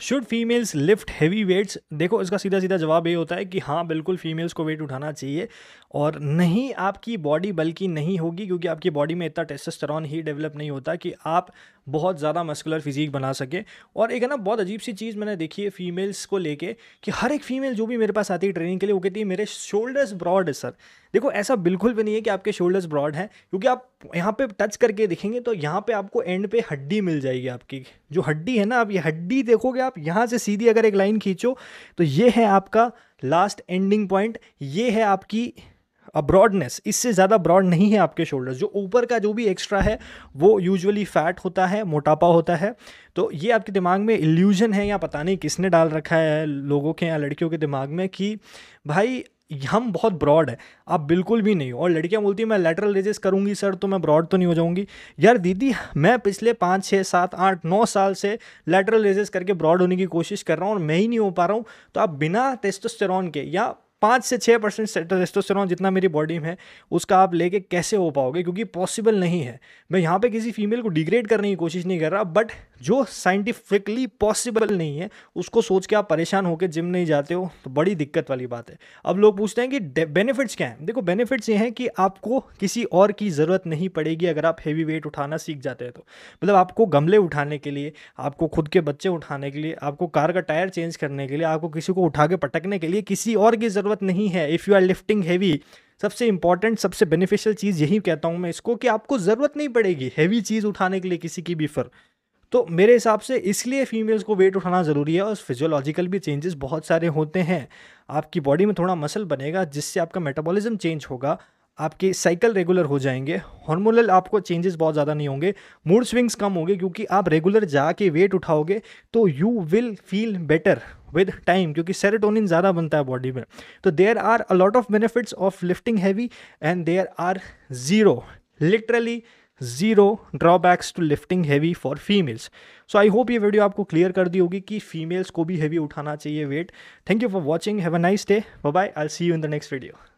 Should females lift heavy weights देखो, इसका सीधा सीधा जवाब ये होता है कि हाँ बिल्कुल फीमेल्स को वेट उठाना चाहिए और नहीं, आपकी बॉडी बल्कि नहीं होगी क्योंकि आपकी बॉडी में इतना टेस्टोस्टेरॉन ही डेवलप नहीं होता कि आप बहुत ज़्यादा मस्कुलर फिजिक बना सके। और एक है ना, बहुत अजीब सी चीज़ मैंने देखी है फीमेल्स को लेके कि हर एक फीमेल जो भी मेरे पास आती है ट्रेनिंग के लिए, वो कहती है, मेरे शोल्डर्स ब्रॉड है सर देखो, ऐसा बिल्कुल भी नहीं है कि आपके शोल्डर्स ब्रॉड हैं, क्योंकि आप यहाँ पे टच करके देखेंगे तो यहाँ पे आपको एंड पे हड्डी मिल जाएगी आपकी। जो हड्डी है ना, आप ये हड्डी देखोगे, आप यहाँ से सीधी अगर एक लाइन खींचो तो ये है आपका लास्ट एंडिंग पॉइंट ये है आपकी ब्रॉडनेस इससे ज़्यादा ब्रॉड नहीं है आपके शोल्डर्स जो ऊपर का जो भी एक्स्ट्रा है, वो यूजुअली फैट होता है, मोटापा होता है। तो ये आपके दिमाग में इल्यूजन है या पता नहीं किसने डाल रखा है, लोगों के या लड़कियों के दिमाग में कि, भाई हम बहुत ब्रॉड है। आप बिल्कुल भी नहीं और लड़कियाँ बोलती हैं, मैं लेटरल रेजेस करूँगी सर तो मैं ब्रॉड तो नहीं हो जाऊँगी। यार, दीदी, मैं पिछले पाँच छः सात, आठ, नौ साल से लेटरल रेजेस करके ब्रॉड होने की कोशिश कर रहा हूँ और मैं ही नहीं हो पा रहा हूँ। तो आप बिना टेस्टोस्टेरॉन के या पाँच से छः परसेंट टेस्टोस्टेरॉन जितना मेरी बॉडी में है, उसका आप लेके कैसे हो पाओगे? क्योंकि पॉसिबल नहीं है। मैं यहाँ पे किसी फीमेल को डिग्रेड करने की कोशिश नहीं कर रहा बट जो साइंटिफिकली पॉसिबल नहीं है, उसको सोच के आप परेशान होकर जिम नहीं जाते हो तो बड़ी दिक्कत वाली बात है। अब लोग पूछते हैं कि बेनिफिट्स क्या हैं? देखो बेनिफिट्स ये हैं कि आपको किसी और की ज़रूरत नहीं पड़ेगी अगर आप हैवी वेट उठाना सीख जाते हैं तो। मतलब आपको गमले उठाने के लिए, आपको खुद के बच्चे उठाने के लिए, आपको कार का टायर चेंज करने के लिए, आपको किसी को उठा के पटकने के लिए किसी और की ज़रूरत नहीं है if you are lifting heavy सबसे इंपॉर्टेंट सबसे बेनिफिशियल चीज़ यही कहता हूँ मैं इसको कि आपको ज़रूरत नहीं पड़ेगी हैवी चीज़ उठाने के लिए किसी की भी फर तो मेरे हिसाब से इसलिए फीमेल्स को वेट उठाना ज़रूरी है और फिजियोलॉजिकल भी चेंजेस बहुत सारे होते हैं। आपकी बॉडी में थोड़ा मसल बनेगा जिससे आपका मेटाबॉलिज्म चेंज होगा। आपके साइकिल रेगुलर हो जाएँगे। हार्मोनल आपको चेंजेस बहुत ज़्यादा नहीं होंगे। मूड स्विंग्स कम होंगे क्योंकि आप रेगुलर जाके वेट उठाओगे तो you will feel better with time क्योंकि सेरेटोनिन ज़्यादा बनता है बॉडी में। तो there are a lot of benefits of lifting heavy and there are zero literally zero drawbacks to lifting heavy for females so I hope ये video आपको clear कर दी होगी कि फीमेल्स को भी हैवी उठाना चाहिए weight thank you for watching have a nice day bye I see you in the next video